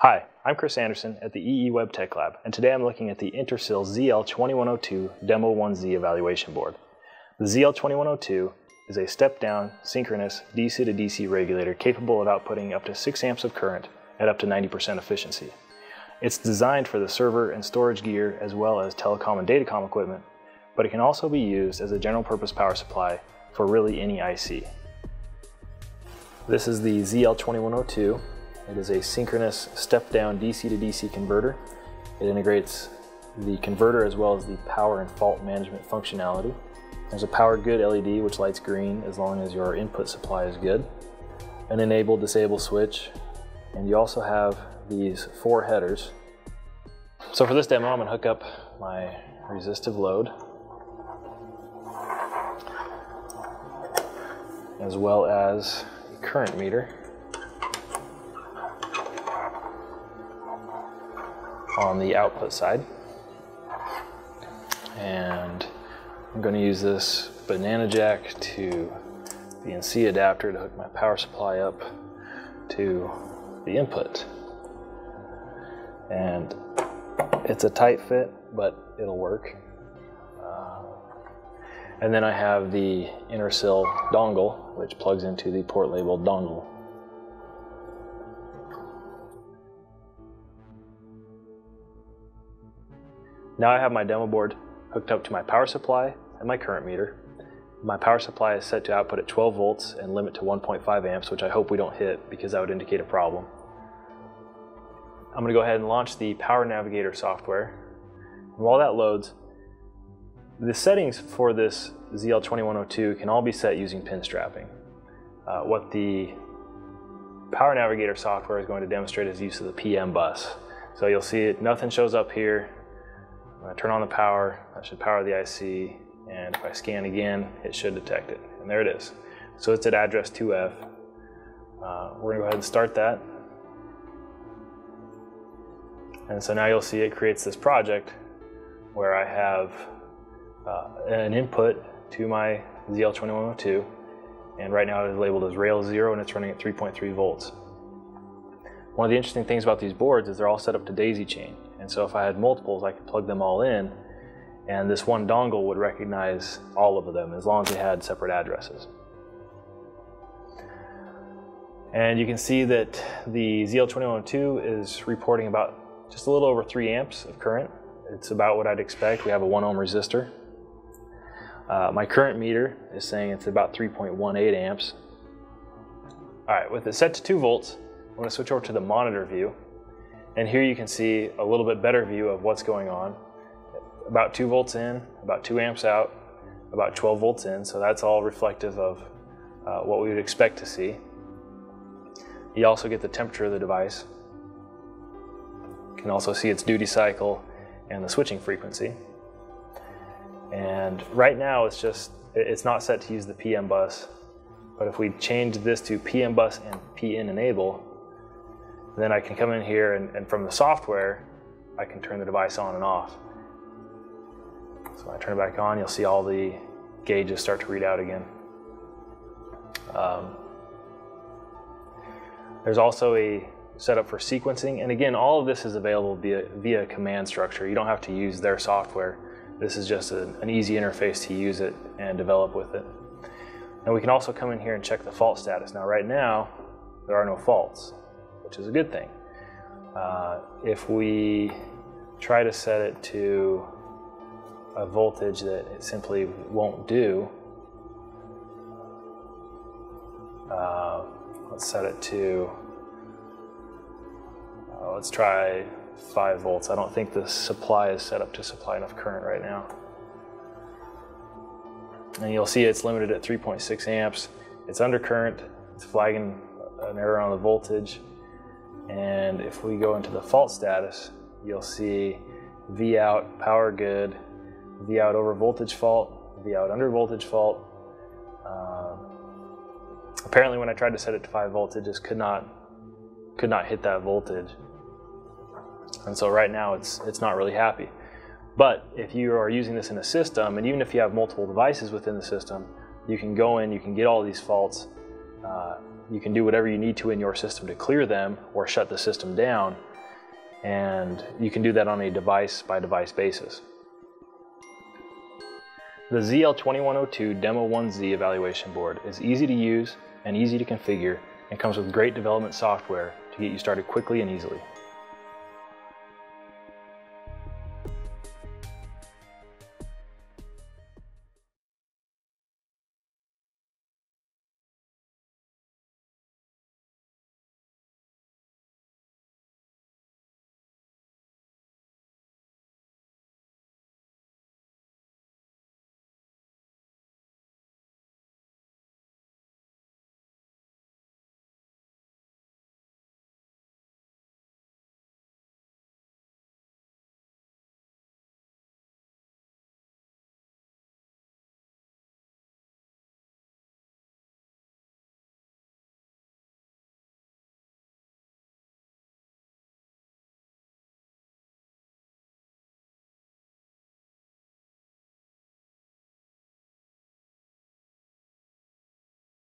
Hi, I'm Chris Anderson at the EEWeb Tech Lab, and today I'm looking at the Intersil ZL2102 Demo 1Z evaluation board. The ZL2102 is a step-down, synchronous DC to DC regulator capable of outputting up to 6 amps of current at up to 90% efficiency. It's designed for the server and storage gear as well as telecom and datacom equipment, but it can also be used as a general purpose power supply for really any IC. This is the ZL2102 it is a synchronous step-down DC to DC converter. It integrates the converter as well as the power and fault management functionality. There's a power good LED which lights green as long as your input supply is good. An enable disable switch. And you also have these four headers. So for this demo, I'm gonna hook up my resistive load as well as a current meter. On the output side. And I'm going to use this banana jack to BNC adapter to hook my power supply up to the input. And it's a tight fit, but it'll work. Uh, and then I have the inner Intersil dongle, which plugs into the port labeled dongle Now I have my demo board hooked up to my power supply and my current meter. My power supply is set to output at 12 volts and limit to 1.5 amps, which I hope we don't hit because that would indicate a problem. I'm going to go ahead and launch the Power Navigator software. And while that loads, the settings for this ZL2102 can all be set using pin strapping. Uh, what the Power Navigator software is going to demonstrate is use of the PMBus. So you'll see it, nothing shows up here. When I turn on the power, I should power the IC, and if I scan again, it should detect it. And there it is. So it's at address 2F. Uh, we're gonna go ahead and start that. And so now you'll see it creates this project where I have uh, an input to my ZL2102, and right now it is labeled as rail 0 and it's running at 3.3 volts. One of the interesting things about these boards is they're all set up to daisy chain. And so if I had multiples, I could plug them all in and this one dongle would recognize all of them as long as they had separate addresses. And you can see that the ZL2102 is reporting about just a little over 3 amps of current. It's about what I'd expect. We have a 1 ohm resistor. Uh, my current meter is saying it's about 3.18 amps. All right, with it set to 2 volts, I'm going to switch over to the monitor view. And here you can see a little bit better view of what's going on. About 2 volts in, about 2 amps out, about 12 volts in, so that's all reflective of uh, what we would expect to see. You also get the temperature of the device. You can also see its duty cycle and the switching frequency. And right now it's just, it's not set to use the PMBus, but if we change this to PMBus and PN enable, then I can come in here and, and, from the software, I can turn the device on and off. So when I turn it back on, you'll see all the gauges start to read out again. Um, there's also a setup for sequencing, and again, all of this is available via, via command structure. You don't have to use their software. This is just a, an easy interface to use it and develop with it. And we can also come in here and check the fault status. Now, right now, there are no faults which is a good thing. Uh, if we try to set it to a voltage that it simply won't do, uh, let's set it to, uh, let's try 5 volts. I don't think the supply is set up to supply enough current right now. And you'll see it's limited at 3.6 amps. It's under current. It's flagging an error on the voltage. And if we go into the fault status, you'll see V out power good, V out over voltage fault, V out under voltage fault. Um, apparently when I tried to set it to 5 volts, it just could not, could not hit that voltage. And so right now it's, it's not really happy. But if you are using this in a system, and even if you have multiple devices within the system, you can go in, you can get all these faults, uh, you can do whatever you need to in your system to clear them or shut the system down. And you can do that on a device by device basis. The ZL2102 Demo 1Z evaluation board is easy to use and easy to configure and comes with great development software to get you started quickly and easily.